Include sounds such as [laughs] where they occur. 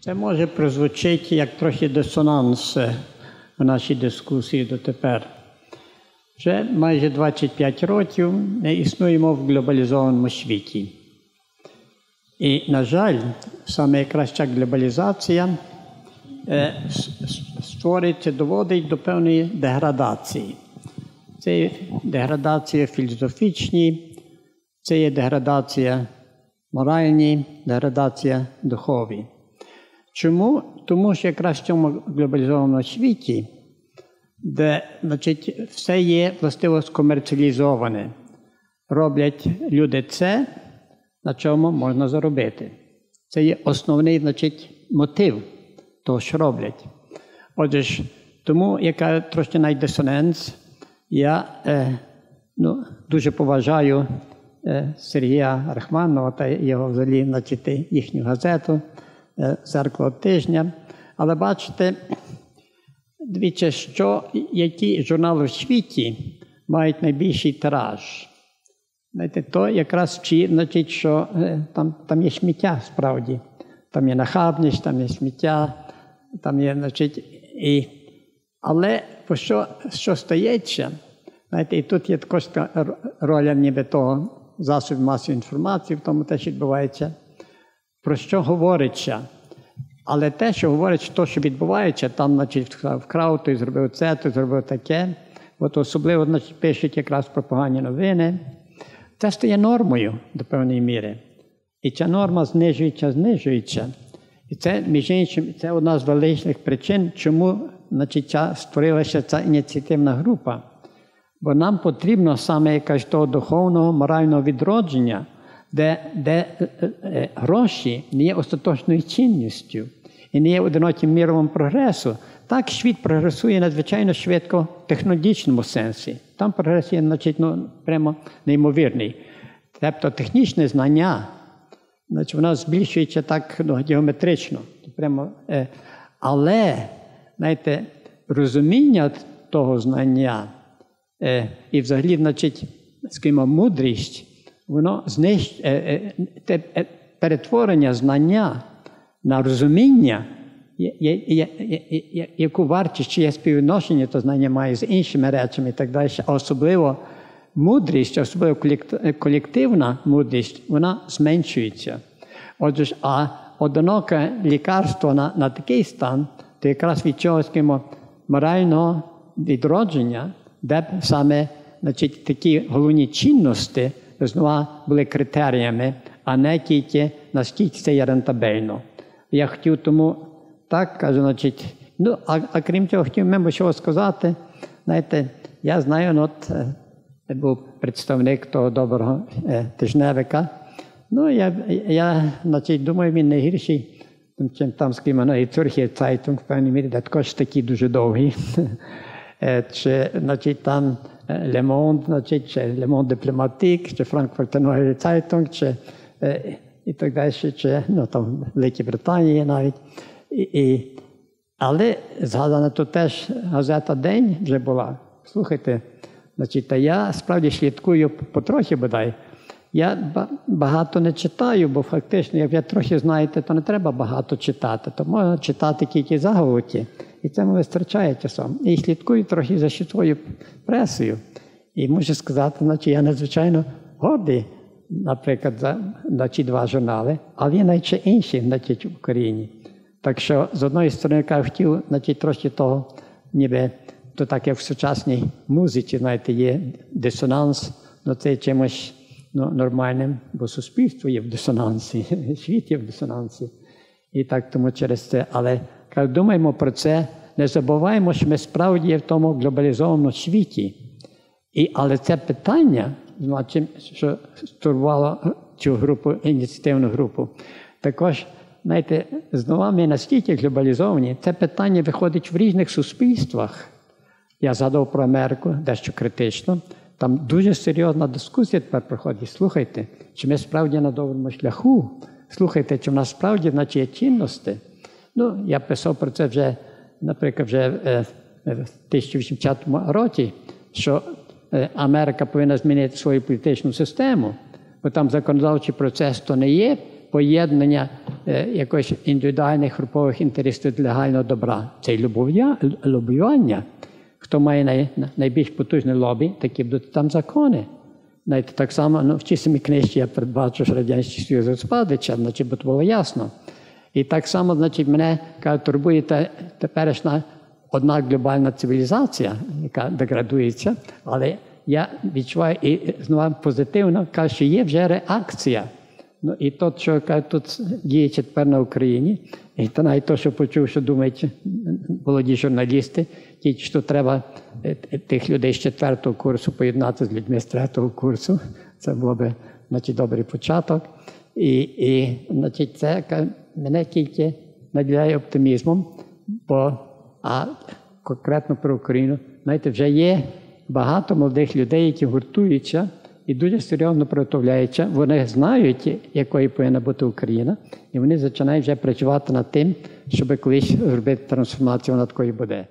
Це може прозвучити як трохи дисонанс е, в нашій дискусії дотепер. Вже майже 25 років ми існуємо в глобалізованому світі. І, на жаль, саме якраз глобалізація е, створить, доводить до певної деградації. Це є деградація філософічні, це є деградація моральні, деградація духові. Чому? Тому що якраз в цьому глобалізованому світі, де значить, все є властиво скомерціалізоване, роблять люди це, на чому можна заробити. Це є основний значить, мотив того, що роблять. Отже, ж, тому яка трошки найдисонанс, я е, ну, дуже поважаю е, Сергія Рахманова та його взагалі значить, їхню газету е, тижня. Але бачите, дивіться, що які журнали в світі мають найбільший тираж. Знаєте, то якраз чи, значить, що е, там там є сміття справді. Там є нахабність, там є сміття, там є, значить, і. Але що що стається? Знаєте, І тут є також роля ніби того засобів масової інформації, в тому те, що відбувається, про що говориться. Але те, що говорить, то, що відбувається, там, значить, вкрав, той зробив це, той зробив таке. От особливо значить, пишуть якраз пропагандні новини. Це стає нормою до певної міри. І ця норма знижується, знижується. І це, між іншим, це одна з величних причин, чому значить, створилася ця ініціативна група. Бо нам потрібно саме якась того духовного, морального відродження, де де е, е, гроші не є остаточною цінністю і не є одиноким міровим прогресу. Так світ прогресує надзвичайно швидко в технологічному сенсі. Там прогрес є значить, ну, прямо неймовірний. Тобто технічне знання, значить, воно збільшується так ну, геометрично. Прямо, е, Але знаєте, розуміння того знання е, і взагалі, значить, скажімо, мудрість, воно знищ, е, е, е, перетворення знання на розуміння, яку вартість чи є співвідношення, то знання має з іншими речами і так далі, а особливо мудрість, особливо колективна мудрість, вона зменшується. Отже, а одиноке лікарство на на такий стан, то якраз від чого скажімо, морального відродження, де б саме значить, такі головні цінності знову були критеріями, а не тільки наскільки це є рентабельно. Я хотів тому так кажу, значить, ну, а, а крім цього, хотів мимо чого сказати. Знаєте, я знаю, ну, от е, був представник того доброго е, тижневика. Ну, я, я значить, думаю, він не гірший, чим там, скажімо, ну, і Цюрхі Цайтунг, в певній мірі, де також такі дуже довгі. [laughs] Е, чи, значить, там Le Monde, значить, чи Le Monde Diplomatique, чи Frankfurter Neue Zeitung, чи і так далі, чи ну, там Великій Британії навіть. І, і, Але згадана тут теж газета День вже була. Слухайте, значить, та я справді слідкую потрохи бодай. Я багато не читаю, бо фактично, як ви трохи знаєте, то не треба багато читати, то можна читати тільки заголовки. І це вистачає часом. І слідкую трохи за світовою пресою. І можу сказати, значить, я надзвичайно гордий наприклад, за на ці два журнали, але є ще інші значить, в Україні. Так що, з одної сторони, я хотів значить, трошки того, ніби то так, як в сучасній музиці, знаєте, є дисонанс, ну це чимось ну, нормальним, бо суспільство є в дисонансі, [laughs] світ є в дисонансі. І так тому через це. Але думаємо про це, не забуваємо, що ми справді є в тому глобалізованому світі. І, Але це питання значить, що стурувало цю групу, ініціативну групу. Також, знаєте, знову ми настільки глобалізовані, це питання виходить в різних суспільствах. Я згадав про Америку, дещо критично. Там дуже серйозна дискусія тепер проходить. Слухайте, чи ми справді на доброму шляху? Слухайте, чи в нас справді значить, є цінності? Ну, я писав про це вже, наприклад, вже е, в 1080 році, що Е, Америка повинна змінити свою політичну систему, бо там законодавчий процес то не є поєднання е, якось індивідуальних групових інтересів для загального добра. Це лобіювання. Хто має най, найбільш потужне лобі, такі будуть там закони. Знаєте, так само ну, в цій книжці я передбачу, що Радянський Союз розпадеться, значить, бо було ясно. І так само, значить, мене каже, турбує те, теперішня одна глобальна цивілізація, яка деградується, але я відчуваю і знову позитивно, каже, що є вже реакція. Ну і то, що каже, тут діється тепер на Україні, і то навіть то, що почув, що думають молоді журналісти, ті, що треба е, е, тих людей з четвертого курсу поєднати з людьми з третього курсу. Це було би значить, добрий початок. І, і значить, це мене тільки наділяє оптимізмом, бо а конкретно про Україну, знаєте, вже є багато молодих людей, які гуртуються і дуже серйозно приготовляються. Вони знають, якою повинна бути Україна, і вони починають вже працювати над тим, щоб колись зробити трансформацію, вона такою буде.